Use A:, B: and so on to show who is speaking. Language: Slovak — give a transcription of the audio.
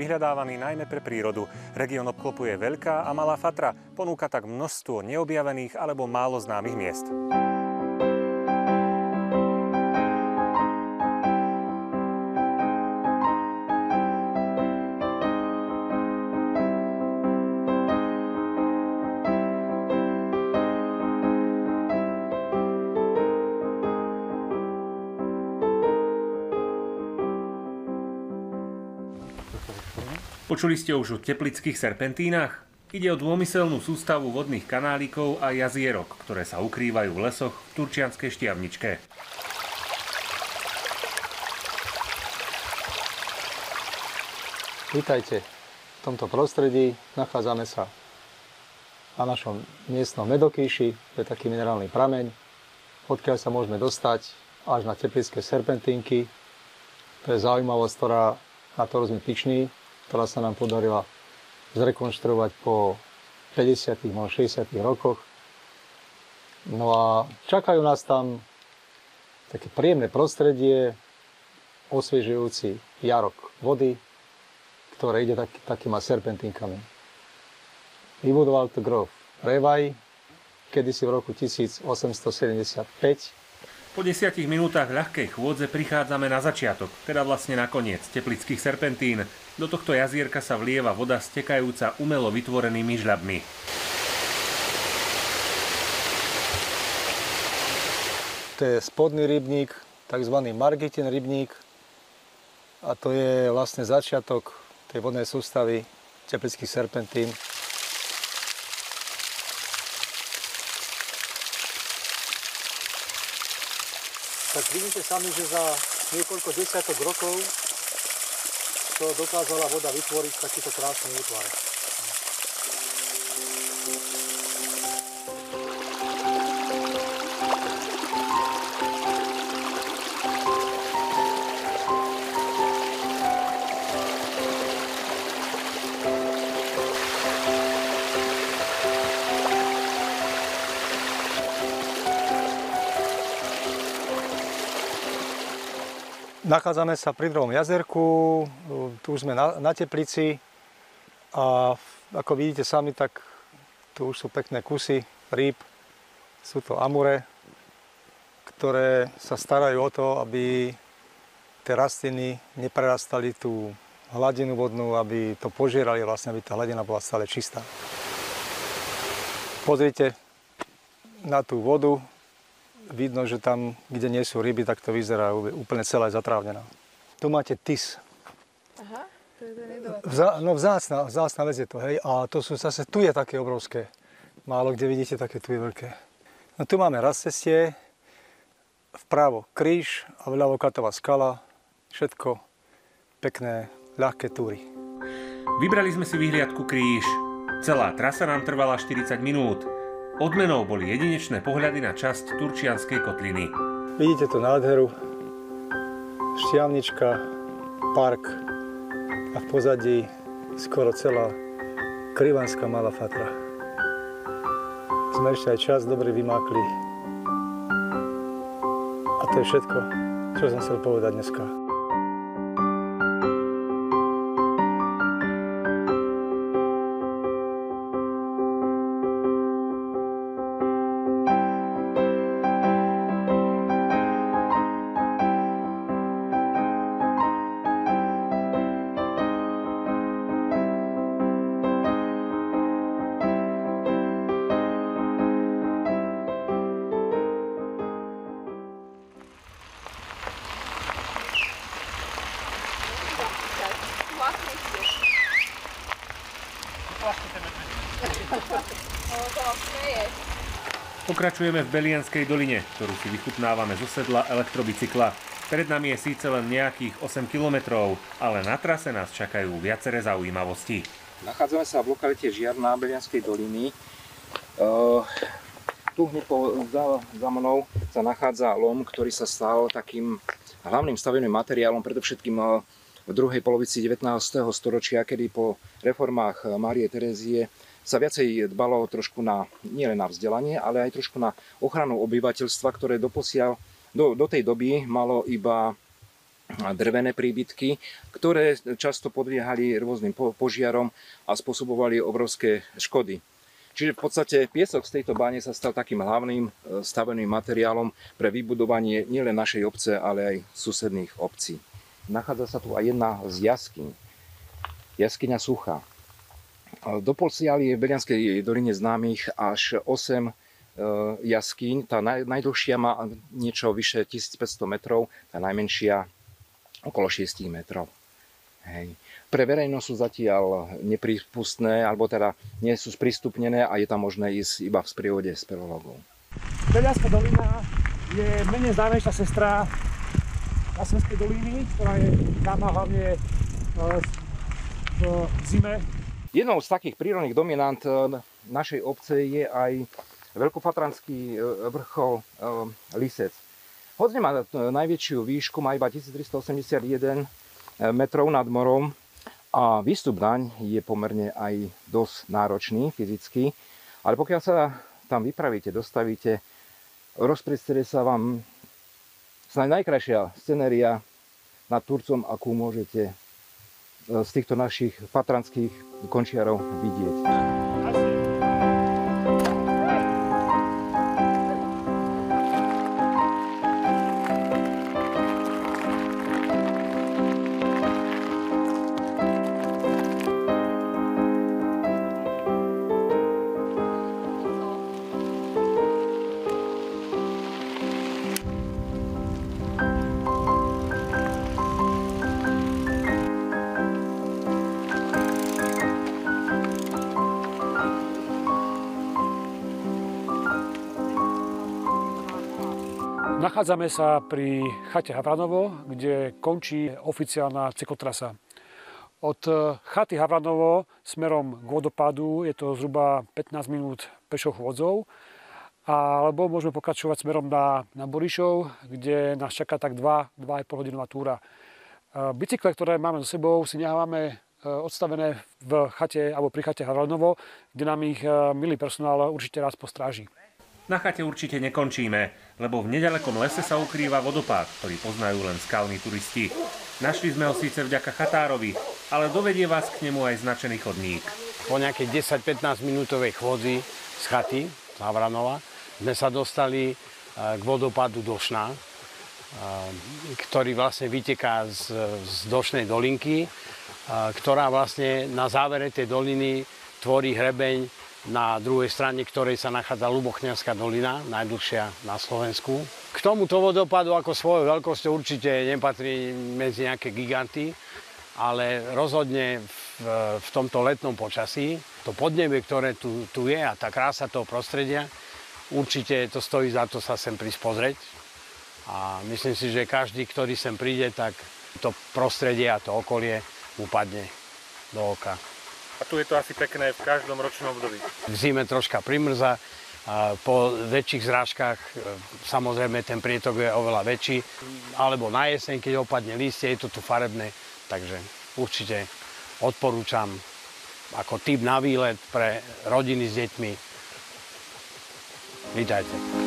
A: vyhľadávaný najmä pre prírodu. Región obklopuje Veľká a Malá Fatra, ponúka tak množstvo neobjavených alebo málo známych miest. Počuli ste už o teplických serpentínach? Ide o dômyselnú sústavu vodných kanálikov a jazierok, ktoré sa ukrývajú v lesoch v Turčianskej štiavničke.
B: Vítajte. V tomto prostredí nachádzame sa na našom miestnom medokýši, to je taký minerálny prameň, odkiaľ sa môžeme dostať až na teplické serpentínky. To je zaujímavosť, ktorá, na ktorú sme pyšní, ktorá sa nám podarila zrekonštruovať po 50. možno 60. rokoch. No a čakajú nás tam také príjemné prostredie, osviežujúci jarok vody, ktoré ide tak, takýma serpentínkami. Vybudoval to grof Revaj, kedysi v roku 1875
A: po desiatich minútach ľahkej chôdze prichádzame na začiatok, teda vlastne na koniec teplických serpentín. Do tohto jazierka sa vlieva voda stekajúca umelo vytvorenými žľabmi.
B: To je spodný rybník, tzv. Margitin rybník. A to je vlastne začiatok tej vodnej sústavy teplických serpentín. tak vidíte sami, že za niekoľko desiatok rokov to dokázala voda vytvoriť takýto krásny útvar. Nachádzame sa pri druhom jazerku, tu už sme na, na Teplici a ako vidíte sami, tak tu už sú pekné kusy rýb, sú to amure, ktoré sa starajú o to, aby tie rastliny neprerastali tú hladinu vodnú, aby to požierali, vlastne aby tá hladina bola stále čistá. Pozrite na tú vodu, vidno, že tam, kde nie sú ryby, tak to vyzerá úplne celé zatrávnená. Tu máte tis.
C: Aha, to je ten
B: Vzá, no vzácna, vzácna vec je to, hej. A to sú zase, tu je také obrovské. Málo kde vidíte, také tu je veľké. No tu máme cestie, vpravo kríž a vľavo katová skala. Všetko pekné, ľahké túry.
A: Vybrali sme si vyhliadku kríž. Celá trasa nám trvala 40 minút. Odmenou boli jedinečné pohľady na časť Turčianskej kotliny.
B: Vidíte tu nádheru, šťavnička, park a v pozadí skoro celá Krivanská Malá Fatra. Sme ešte aj čas dobre vymákli. A to je všetko, čo som chcel povedať dneska.
A: Pokračujeme v Belianskej doline, ktorú si vychutnávame zo sedla elektrobicykla. Pred nami je síce len nejakých 8 kilometrov, ale na trase nás čakajú viaceré zaujímavosti.
D: Nachádzame sa v lokalite Žiarná Belianskej doliny. Uh, tu hneď za, za mnou sa nachádza lom, ktorý sa stal takým hlavným stavebným materiálom, predovšetkým uh, v druhej polovici 19. storočia, kedy po reformách Márie Terezie sa viacej dbalo trošku na, nielen na vzdelanie, ale aj trošku na ochranu obyvateľstva, ktoré doposiaľ, do, do tej doby malo iba drevené príbytky, ktoré často podliehali rôznym požiarom a spôsobovali obrovské škody. Čiže v podstate piesok z tejto báne sa stal takým hlavným staveným materiálom pre vybudovanie nielen našej obce, ale aj susedných obcí. Nachádza sa tu aj jedna z jaskyň. Jaskyňa Sucha. Do Polsiali je v Belianskej doline známych až 8 jaskyň. Tá naj, najdlhšia má niečo vyše 1500 metrov, tá najmenšia okolo 6 metrov. Hej. Pre verejnosť sú zatiaľ neprípustné, alebo teda nie sú sprístupnené a je tam možné ísť iba v sprievode speleologov.
E: Belianská dolina je menej známejšia sestra Jaslenskej doliny, ktorá je známa hlavne e, v zime.
D: Jednou z takých prírodných dominant e, našej obce je aj veľkofatranský e, vrchol Lisec. Hoď má najväčšiu výšku, má iba 1381 metrov nad morom a výstup daň je pomerne aj dosť náročný fyzicky, ale pokiaľ sa tam vypravíte, dostavíte, rozprestrie sa vám snáď najkrajšia scenéria nad Turcom, akú môžete z týchto našich patranských končiarov vidieť.
E: Nachádzame sa pri chate Havranovo, kde končí oficiálna cyklotrasa. Od chaty Havranovo smerom k vodopádu je to zhruba 15 minút pešou chôdzou, alebo môžeme pokračovať smerom na, na Borišov, kde nás čaká tak 2-2,5 hodinová túra. Bicykle, ktoré máme so sebou, si nehávame e, odstavené v chate alebo pri chate Havranovo, kde nám ich e, milý personál určite raz postráži.
A: Na chate určite nekončíme, lebo v nedalekom lese sa ukrýva vodopád, ktorý poznajú len skalní turisti. Našli sme ho síce vďaka chatárovi, ale dovedie vás k nemu aj značený chodník.
F: Po nejakej 10-15 minútovej chôdzi z chaty Havranova sme sa dostali e, k vodopádu Došna, e, ktorý vlastne vyteká z, z Došnej dolinky, e, ktorá vlastne na závere tej doliny tvorí hrebeň na druhej strane ktorej sa nachádza Lubochňanská dolina, najdlhšia na Slovensku. K tomuto vodopadu ako svojou veľkosťou určite nepatrí medzi nejaké giganty, ale rozhodne v, v tomto letnom počasí, to podnebie, ktoré tu, tu je a tá krása toho prostredia, určite to stojí za to sa sem prísť pozrieť. A myslím si, že každý, ktorý sem príde, tak to prostredie a to okolie mu padne do oka.
A: A tu je to asi pekné v každom ročnom období.
F: V zime troška primrza, a po väčších zrážkach e, samozrejme ten prietok je oveľa väčší, alebo na jeseň, keď opadne lístie, je to tu farebné, takže určite odporúčam ako typ na výlet pre rodiny s deťmi. Vítajte.